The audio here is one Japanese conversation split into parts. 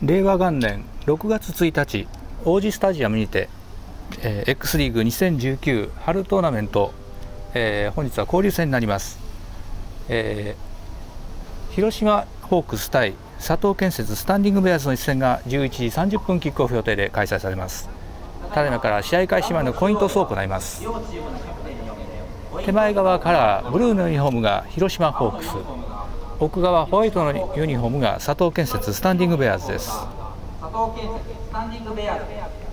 令和元年6月1日王子スタジアムにて、えー、X リーグ2019春トーナメント、えー、本日は交流戦になります、えー、広島ホークス対佐藤建設スタンディングベアーズの一戦が11時30分キックオフ予定で開催されます。ただいまから試合開始前のコイントスを行います。手前側からブルーのユニフォームが広島ホークス。奥側ホワイトのユニフォームが佐藤建設スタンディングベアーズです。佐藤建設スタンディングベアーズ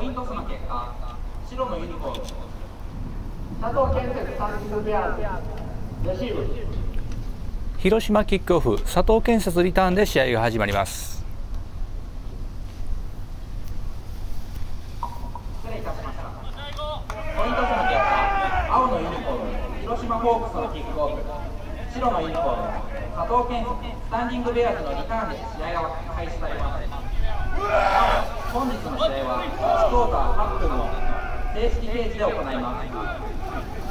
コイントスの結果白のユニフォーム佐藤建設サービスベアレシーブ広島キックオフ佐藤建設リターンで試合が始まります。失礼いたしました。コイントスの結果青のユニフォーム広島ホークスのキックオフ。白のユニフォーム佐藤建設スタンディングベアーズのリターンで試合が開始されます本日の試合は1クォーター8分の正式ページで行います。